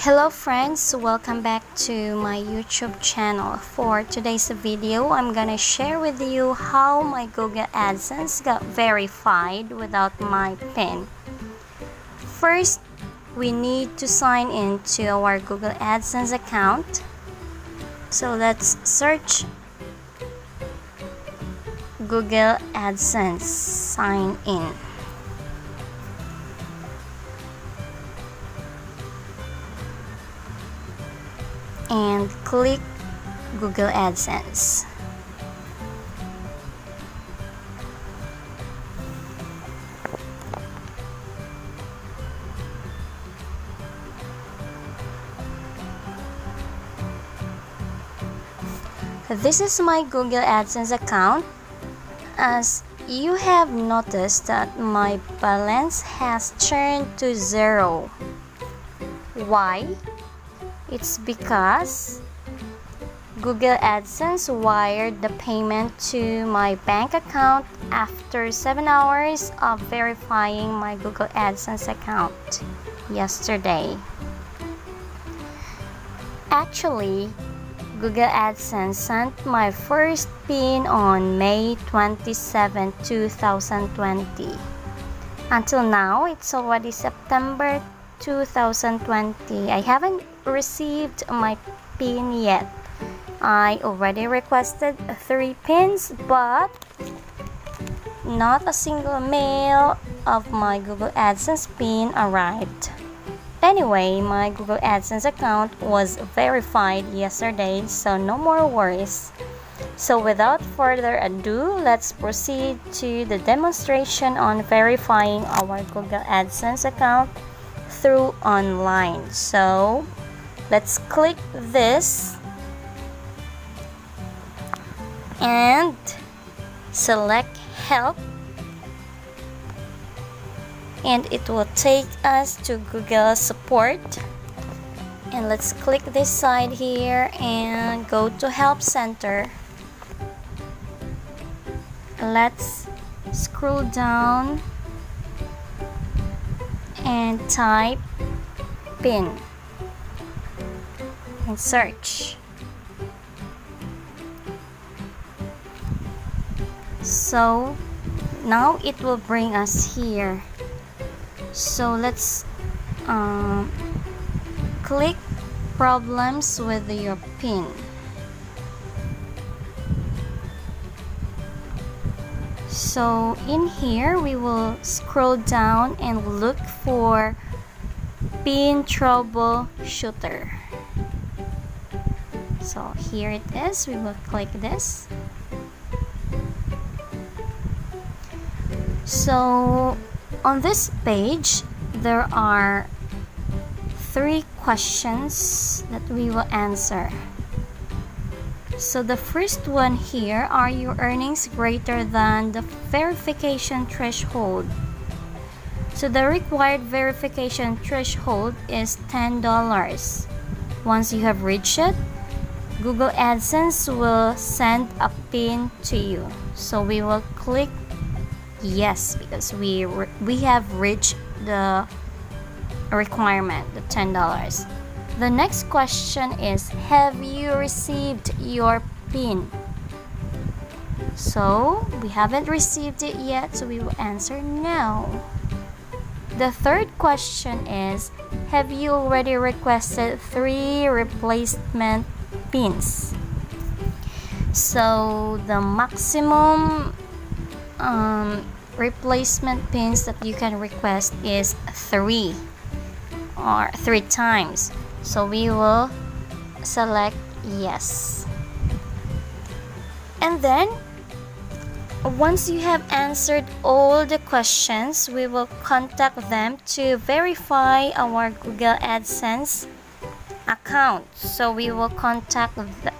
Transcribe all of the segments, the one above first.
Hello friends, welcome back to my YouTube channel. For today's video, I'm gonna share with you how my Google AdSense got verified without my PIN. First, we need to sign in to our Google AdSense account. So let's search Google AdSense sign in. And click Google AdSense. This is my Google AdSense account. As you have noticed that my balance has turned to zero. Why? It's because Google AdSense wired the payment to my bank account after 7 hours of verifying my Google AdSense account yesterday. Actually, Google AdSense sent my first PIN on May 27, 2020. Until now, it's already September 2020. I haven't received my pin yet. I already requested three pins, but not a single mail of my Google AdSense pin arrived. Anyway, my Google AdSense account was verified yesterday, so no more worries. So without further ado, let's proceed to the demonstration on verifying our Google AdSense account through online. So let's click this and select help. And it will take us to Google support. And let's click this side here and go to help center. Let's scroll down and type pin search. So now it will bring us here. So let's um, click problems with your pin. so in here we will scroll down and look for pin troubleshooter so here it is we will click this so on this page there are three questions that we will answer so the first one here, are your earnings greater than the verification threshold? So the required verification threshold is $10. Once you have reached it, Google AdSense will send a pin to you. So we will click yes because we we have reached the requirement, the $10. The next question is Have you received your PIN? So, we haven't received it yet, so we will answer no. The third question is Have you already requested three replacement pins? So, the maximum um, replacement pins that you can request is three or three times so we will select yes and then once you have answered all the questions we will contact them to verify our Google AdSense account. So we will contact the,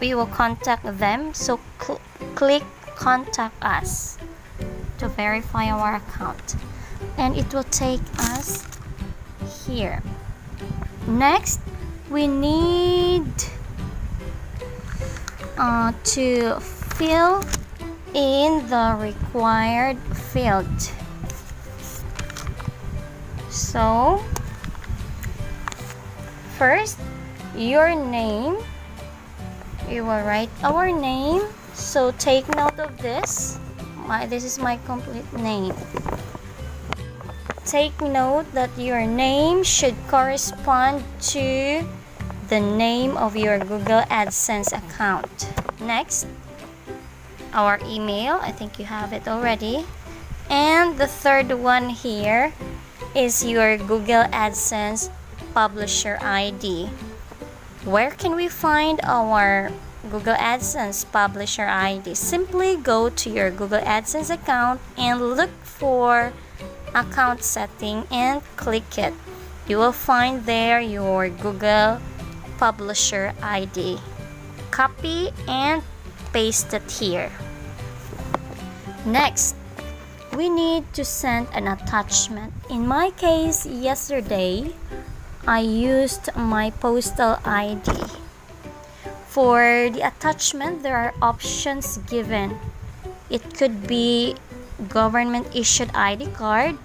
we will contact them. So cl click contact us to verify our account. And it will take us here. Next we need uh, to fill in the required field First, your name. We will write our name. So take note of this. My, this is my complete name. Take note that your name should correspond to the name of your Google AdSense account. Next, our email. I think you have it already. And the third one here is your Google AdSense publisher ID. Where can we find our Google AdSense publisher ID? Simply go to your Google AdSense account and look for account setting and click it. You will find there your Google publisher ID. Copy and paste it here. Next, we need to send an attachment. In my case, yesterday, I used my postal ID. For the attachment, there are options given. It could be government issued ID card,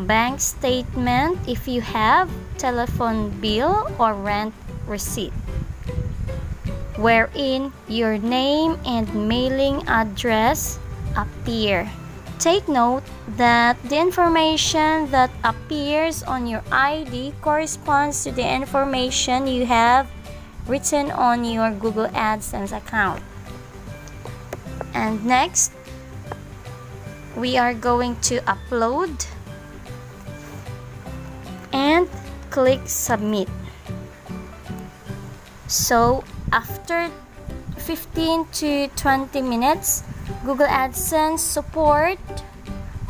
bank statement if you have, telephone bill, or rent receipt wherein your name and mailing address appear. Take note that the information that appears on your ID corresponds to the information you have written on your Google AdSense account. And next, we are going to upload and click submit. So after 15 to 20 minutes, Google AdSense support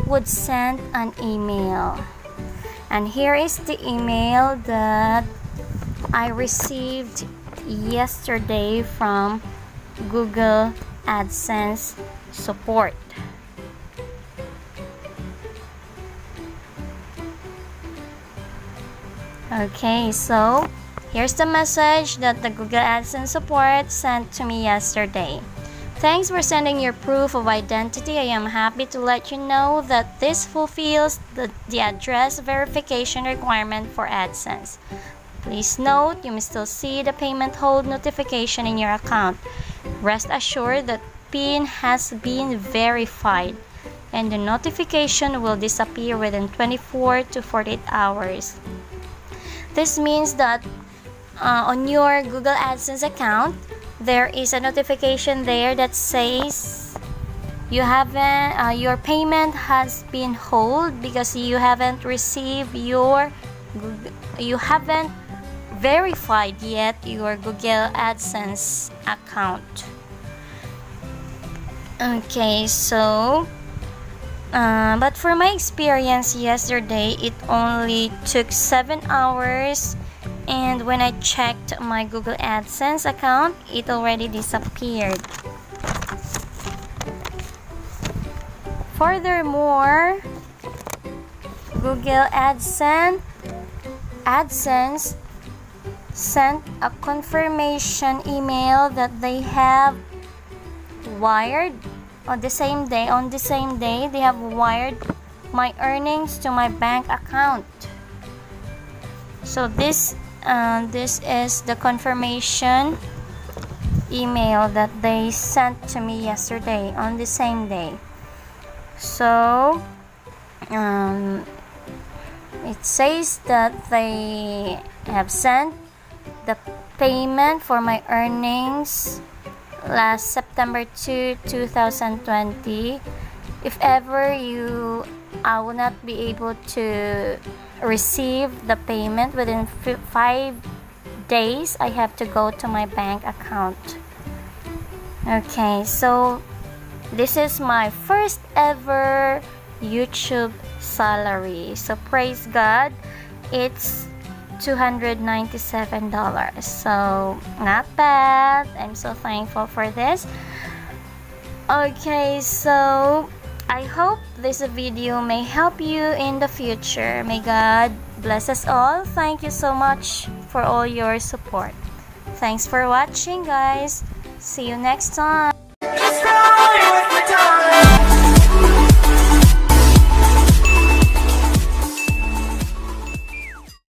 would send an email. And here is the email that I received yesterday from Google AdSense support. Okay, so here's the message that the Google AdSense support sent to me yesterday. Thanks for sending your proof of identity. I am happy to let you know that this fulfills the, the address verification requirement for AdSense. Please note you may still see the payment hold notification in your account. Rest assured that PIN has been verified and the notification will disappear within 24 to 48 hours. This means that uh, on your Google AdSense account, there is a notification there that says you haven't uh, your payment has been hold because you haven't received your you haven't verified yet your Google AdSense account. Okay so uh, but for my experience yesterday it only took seven hours and when I checked my Google AdSense account it already disappeared. Furthermore Google AdSense AdSense sent a confirmation email that they have wired on the same day on the same day they have wired my earnings to my bank account. So this uh, this is the confirmation email that they sent to me yesterday on the same day. So um, it says that they have sent the payment for my earnings last September 2 2020 if ever you I will not be able to receive the payment. Within five days I have to go to my bank account. Okay so this is my first ever YouTube salary. So praise God it's $297 so not bad. I'm so thankful for this. Okay so I hope this video may help you in the future. May God bless us all. Thank you so much for all your support. Thanks for watching guys. See you next time.